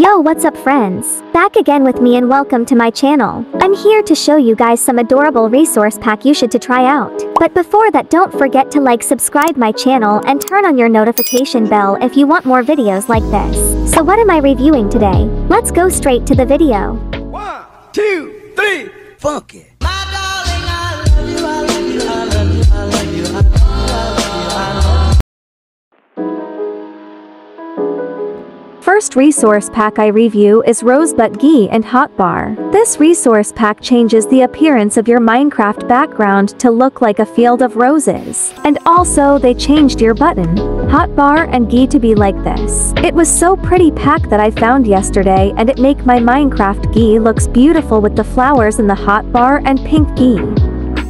Yo, what's up friends? Back again with me and welcome to my channel. I'm here to show you guys some adorable resource pack you should to try out. But before that don't forget to like subscribe my channel and turn on your notification bell if you want more videos like this. So what am I reviewing today? Let's go straight to the video. One, two, three, funk First resource pack I review is Rosebud GUI and Hotbar. This resource pack changes the appearance of your Minecraft background to look like a field of roses. And also they changed your button, Hotbar and GUI to be like this. It was so pretty pack that I found yesterday and it make my Minecraft GUI looks beautiful with the flowers in the hotbar and pink GUI.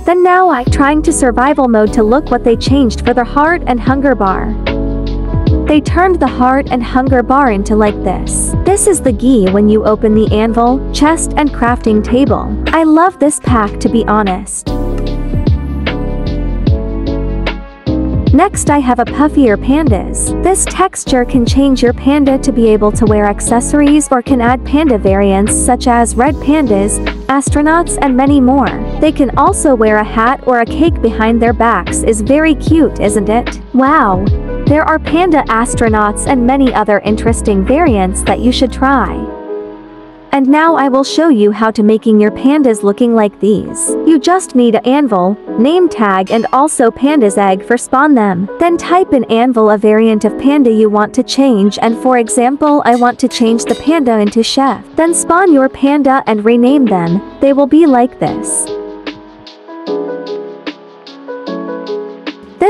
Then now I trying to survival mode to look what they changed for the heart and hunger bar. They turned the heart and hunger bar into like this. This is the GUI when you open the anvil, chest and crafting table. I love this pack to be honest. Next I have a puffier pandas. This texture can change your panda to be able to wear accessories or can add panda variants such as red pandas, astronauts and many more. They can also wear a hat or a cake behind their backs is very cute isn't it? Wow! There are panda astronauts and many other interesting variants that you should try. And now I will show you how to making your pandas looking like these. You just need a anvil, name tag and also pandas egg for spawn them. Then type in anvil a variant of panda you want to change and for example I want to change the panda into chef. Then spawn your panda and rename them, they will be like this.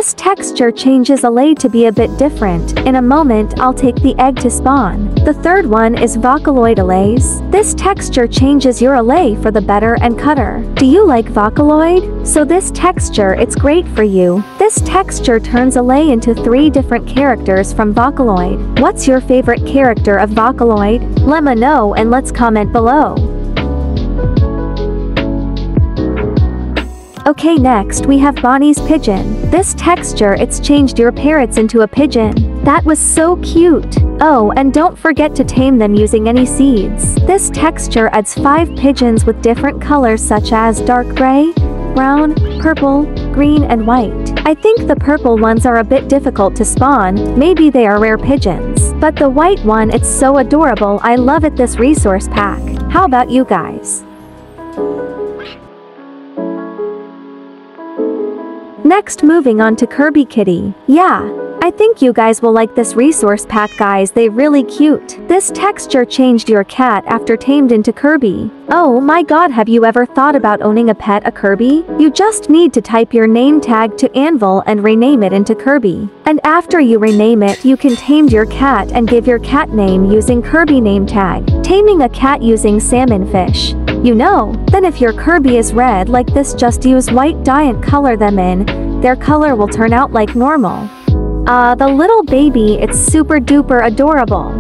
This texture changes allay to be a bit different, in a moment I'll take the egg to spawn. The third one is Vocaloid Allays. This texture changes your allay for the better and cutter. Do you like Vocaloid? So this texture it's great for you. This texture turns allay into three different characters from Vocaloid. What's your favorite character of Vocaloid? Let me know and let's comment below. Okay next we have Bani's Pigeon. This texture it's changed your parrots into a pigeon. That was so cute. Oh and don't forget to tame them using any seeds. This texture adds 5 pigeons with different colors such as dark gray, brown, purple, green and white. I think the purple ones are a bit difficult to spawn, maybe they are rare pigeons. But the white one it's so adorable I love it this resource pack. How about you guys? Next moving on to Kirby Kitty. Yeah, I think you guys will like this resource pack guys they really cute. This texture changed your cat after tamed into Kirby. Oh my god have you ever thought about owning a pet a Kirby? You just need to type your name tag to Anvil and rename it into Kirby. And after you rename it you can tame your cat and give your cat name using Kirby name tag. Taming a cat using salmon fish. You know, then if your Kirby is red like this just use white dye and color them in, their color will turn out like normal. Uh, the little baby it's super duper adorable.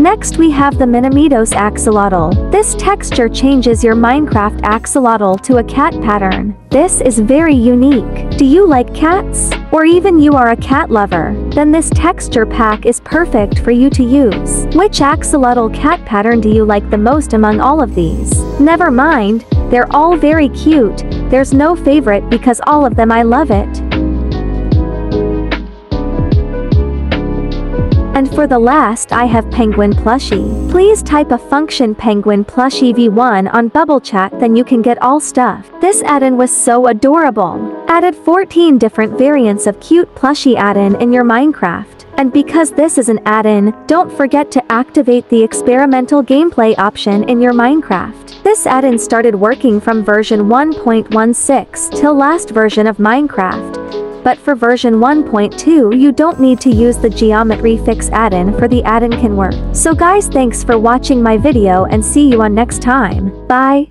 Next we have the Minimitos axolotl. This texture changes your Minecraft axolotl to a cat pattern. This is very unique. Do you like cats? Or even you are a cat lover? Then this texture pack is perfect for you to use. Which axolotl cat pattern do you like the most among all of these? Never mind, they're all very cute, there's no favorite because all of them I love it. For the last I have Penguin Plushie. Please type a function Penguin Plushie V1 on Bubble Chat then you can get all stuff. This add-on was so adorable. Added 14 different variants of cute plushie add-on in your Minecraft. And because this is an add-on, don't forget to activate the experimental gameplay option in your Minecraft. This add-on started working from version 1.16 till last version of Minecraft but for version 1.2 you don't need to use the geometry fix add-on for the add-on can work. So guys thanks for watching my video and see you on next time. Bye.